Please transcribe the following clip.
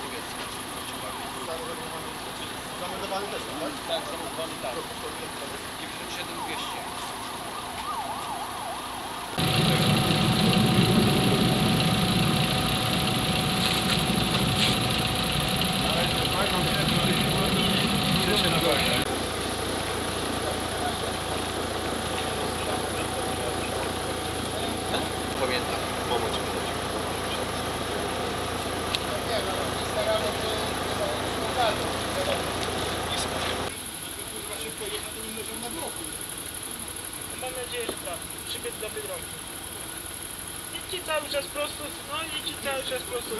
Tak, zamontowany też, tak? Tak, zamontowany tak. 97 200. Mam nadzieję, że tak. Przybyt do Biedronki. Idźcie cały czas prosto, no idźcie cały czas prosto.